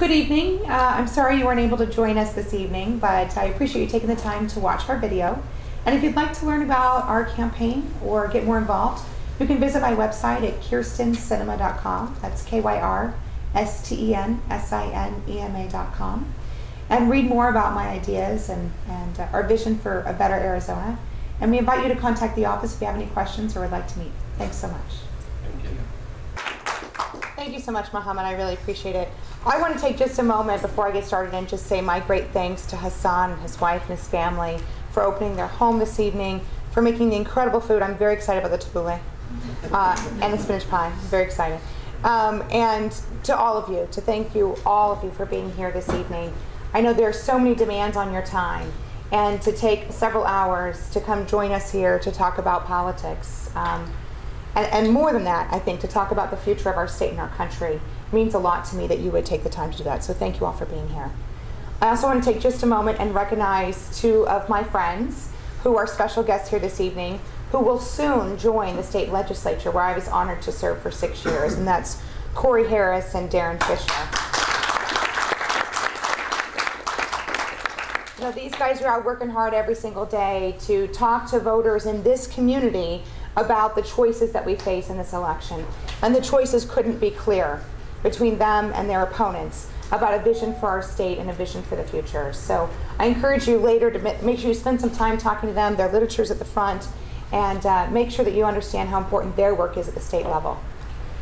Good evening. Uh, I'm sorry you weren't able to join us this evening, but I appreciate you taking the time to watch our video. And if you'd like to learn about our campaign or get more involved, you can visit my website at kyrstensinema.com. That's K Y R S T E N S I N E M A.com. And read more about my ideas and, and uh, our vision for a better Arizona. And we invite you to contact the office if you have any questions or would like to meet. Thanks so much. Thank you. So much, Mohammed. I really appreciate it. I want to take just a moment before I get started and just say my great thanks to Hassan and his wife and his family for opening their home this evening, for making the incredible food. I'm very excited about the tabbouleh uh, and the spinach pie. Very excited. Um, and to all of you, to thank you, all of you, for being here this evening. I know there are so many demands on your time, and to take several hours to come join us here to talk about politics. Um, and, and more than that, I think, to talk about the future of our state and our country means a lot to me that you would take the time to do that. So thank you all for being here. I also want to take just a moment and recognize two of my friends who are special guests here this evening who will soon join the state legislature where I was honored to serve for six years, and that's Corey Harris and Darren Fisher. Know, these guys are out working hard every single day to talk to voters in this community about the choices that we face in this election. And the choices couldn't be clearer between them and their opponents about a vision for our state and a vision for the future. So I encourage you later to make sure you spend some time talking to them. Their literature's at the front, and uh, make sure that you understand how important their work is at the state level.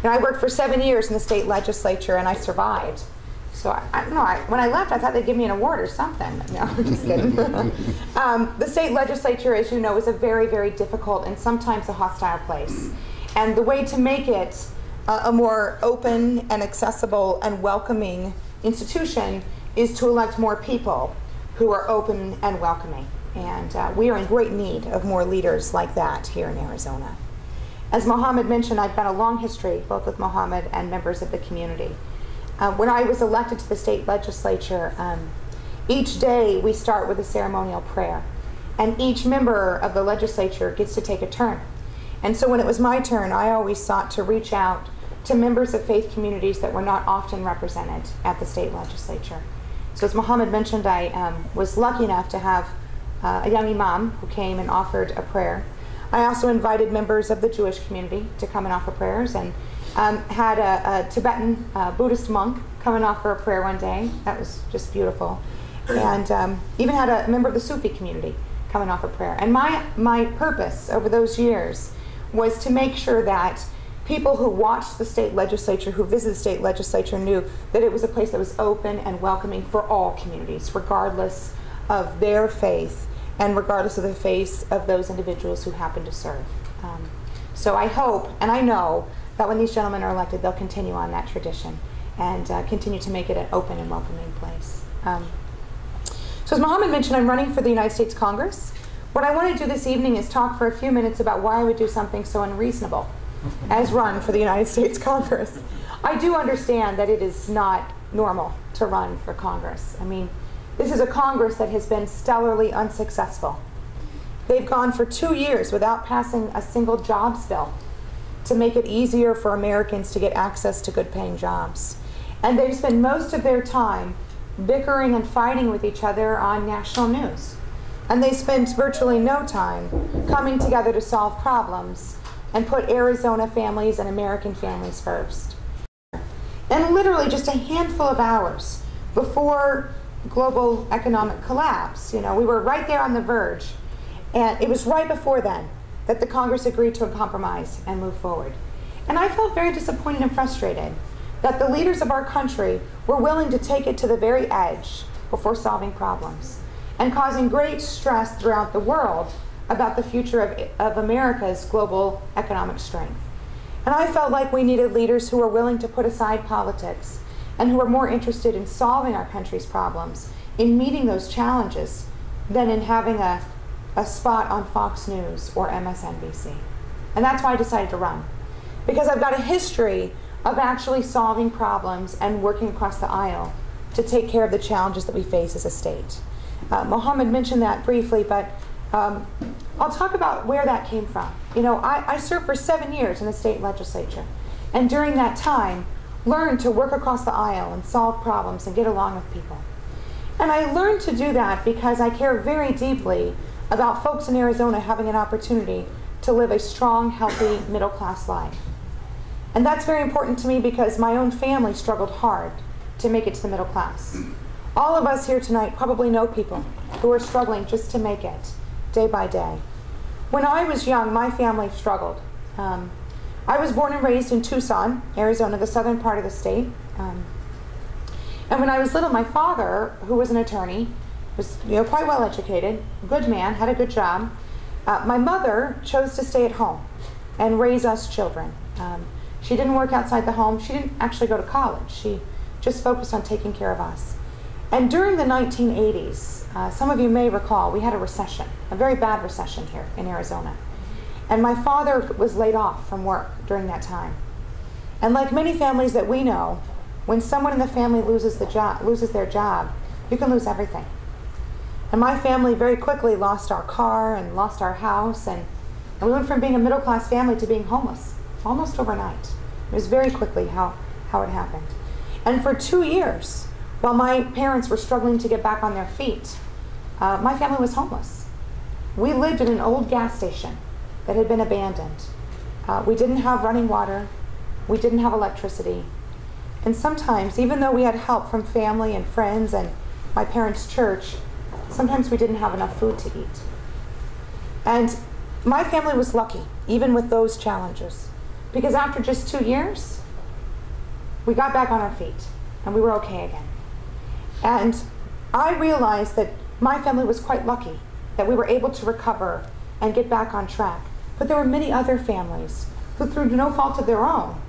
Now, I worked for seven years in the state legislature, and I survived. So I, I know. I, when I left, I thought they'd give me an award or something. No, I'm just kidding. um, the state legislature, as you know, is a very, very difficult and sometimes a hostile place. And the way to make it uh, a more open and accessible and welcoming institution is to elect more people who are open and welcoming. And uh, we are in great need of more leaders like that here in Arizona. As Mohammed mentioned, I've got a long history both with Mohammed and members of the community. Uh, when I was elected to the state legislature, um, each day we start with a ceremonial prayer. And each member of the legislature gets to take a turn. And so when it was my turn, I always sought to reach out to members of faith communities that were not often represented at the state legislature. So, as Mohammed mentioned, I um, was lucky enough to have uh, a young imam who came and offered a prayer. I also invited members of the Jewish community to come and offer prayers, and um, had a, a Tibetan uh, Buddhist monk come and offer a prayer one day. That was just beautiful. And um, even had a member of the Sufi community come and offer prayer. And my, my purpose over those years was to make sure that people who watched the state legislature, who visited the state legislature, knew that it was a place that was open and welcoming for all communities, regardless of their faith and regardless of the faith of those individuals who happen to serve. Um, so I hope and I know that when these gentlemen are elected, they'll continue on that tradition and uh, continue to make it an open and welcoming place. Um, so as Mohammed mentioned, I'm running for the United States Congress. What I want to do this evening is talk for a few minutes about why I would do something so unreasonable as run for the United States Congress. I do understand that it is not normal to run for Congress. I mean, this is a Congress that has been stellarly unsuccessful. They've gone for two years without passing a single jobs bill to make it easier for Americans to get access to good paying jobs. And they spend most of their time bickering and fighting with each other on national news. And they spend virtually no time coming together to solve problems and put Arizona families and American families first. And literally just a handful of hours before global economic collapse, you know, we were right there on the verge. And it was right before then that the Congress agreed to a compromise and move forward. And I felt very disappointed and frustrated that the leaders of our country were willing to take it to the very edge before solving problems and causing great stress throughout the world about the future of, of America's global economic strength. And I felt like we needed leaders who were willing to put aside politics and who were more interested in solving our country's problems, in meeting those challenges, than in having a, a spot on Fox News or MSNBC. And that's why I decided to run. Because I've got a history of actually solving problems and working across the aisle to take care of the challenges that we face as a state. Uh, Mohammed mentioned that briefly, but um, I'll talk about where that came from. You know, I, I served for seven years in the state legislature. And during that time, learned to work across the aisle and solve problems and get along with people. And I learned to do that because I care very deeply about folks in Arizona having an opportunity to live a strong, healthy, middle class life. And that's very important to me because my own family struggled hard to make it to the middle class. All of us here tonight probably know people who are struggling just to make it day by day. When I was young, my family struggled. Um, I was born and raised in Tucson, Arizona, the southern part of the state. Um, and when I was little, my father, who was an attorney, was you know quite well educated, good man, had a good job. Uh, my mother chose to stay at home and raise us children. Um, she didn't work outside the home. She didn't actually go to college. She just focused on taking care of us. And during the 1980s, uh, some of you may recall, we had a recession, a very bad recession here in Arizona. And my father was laid off from work during that time. And like many families that we know, when someone in the family loses, the job, loses their job, you can lose everything. And my family very quickly lost our car and lost our house, and, and we went from being a middle class family to being homeless almost overnight. It was very quickly how, how it happened. And for two years, while my parents were struggling to get back on their feet, uh, my family was homeless. We lived in an old gas station that had been abandoned. Uh, we didn't have running water, we didn't have electricity. And sometimes, even though we had help from family and friends and my parents' church, sometimes we didn't have enough food to eat. And my family was lucky, even with those challenges. Because after just two years, we got back on our feet and we were okay again. And I realized that my family was quite lucky that we were able to recover and get back on track. But there were many other families who, through no fault of their own,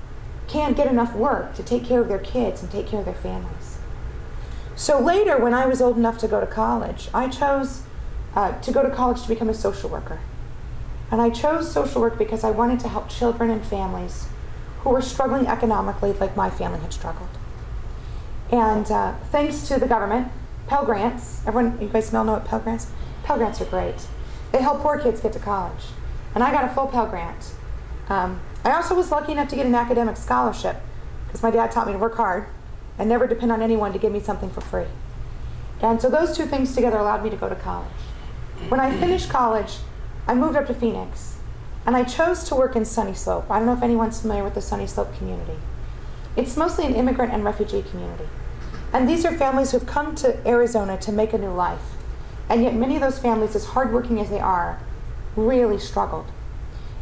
can't get enough work to take care of their kids and take care of their families. So later, when I was old enough to go to college, I chose uh, to go to college to become a social worker. And I chose social work because I wanted to help children and families who were struggling economically like my family had struggled. And uh, thanks to the government, Pell Grants, everyone, you guys all know what Pell Grants? Pell Grants are great. They help poor kids get to college. And I got a full Pell Grant. Um, I also was lucky enough to get an academic scholarship because my dad taught me to work hard and never depend on anyone to give me something for free. And so those two things together allowed me to go to college. When I finished college, I moved up to Phoenix, and I chose to work in Sunnyslope. I don't know if anyone's familiar with the Sunnyslope community. It's mostly an immigrant and refugee community. And these are families who've come to Arizona to make a new life. And yet, many of those families, as hardworking as they are, really struggled.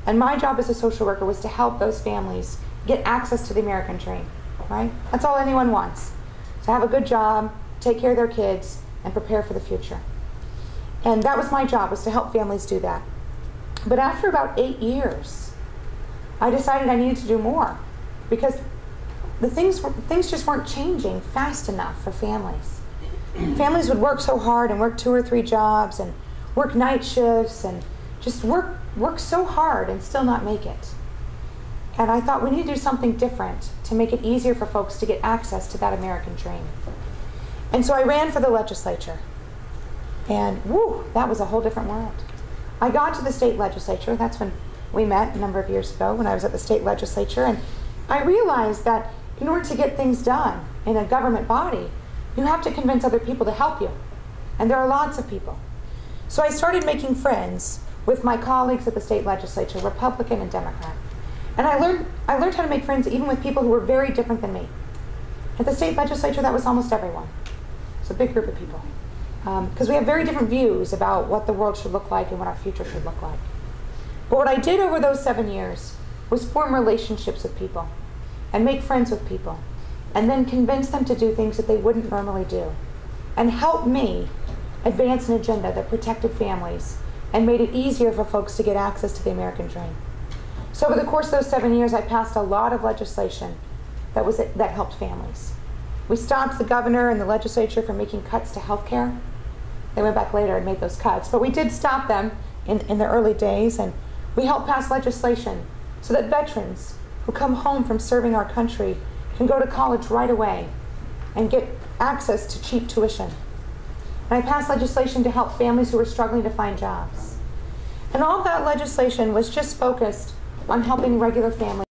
And my job as a social worker was to help those families get access to the American dream, right? That's all anyone wants to have a good job, take care of their kids, and prepare for the future. And that was my job, was to help families do that. But after about eight years, I decided I needed to do more because the things, things just weren't changing fast enough for families. families would work so hard and work two or three jobs and work night shifts and just work, work so hard and still not make it. And I thought we need to do something different to make it easier for folks to get access to that American dream. And so I ran for the legislature. And whoo, that was a whole different world. I got to the state legislature. That's when we met a number of years ago when I was at the state legislature. And I realized that in order to get things done in a government body, you have to convince other people to help you. And there are lots of people. So I started making friends with my colleagues at the state legislature, Republican and Democrat. And I learned, I learned how to make friends even with people who were very different than me. At the state legislature, that was almost everyone. It's a big group of people because um, we have very different views about what the world should look like and what our future should look like. But what I did over those seven years was form relationships with people and make friends with people and then convince them to do things that they wouldn't normally do and help me advance an agenda that protected families and made it easier for folks to get access to the American dream. So over the course of those seven years, I passed a lot of legislation that, was, that helped families. We stopped the governor and the legislature from making cuts to health care they went back later and made those cuts. But we did stop them in, in the early days, and we helped pass legislation so that veterans who come home from serving our country can go to college right away and get access to cheap tuition. And I passed legislation to help families who were struggling to find jobs. And all that legislation was just focused on helping regular families.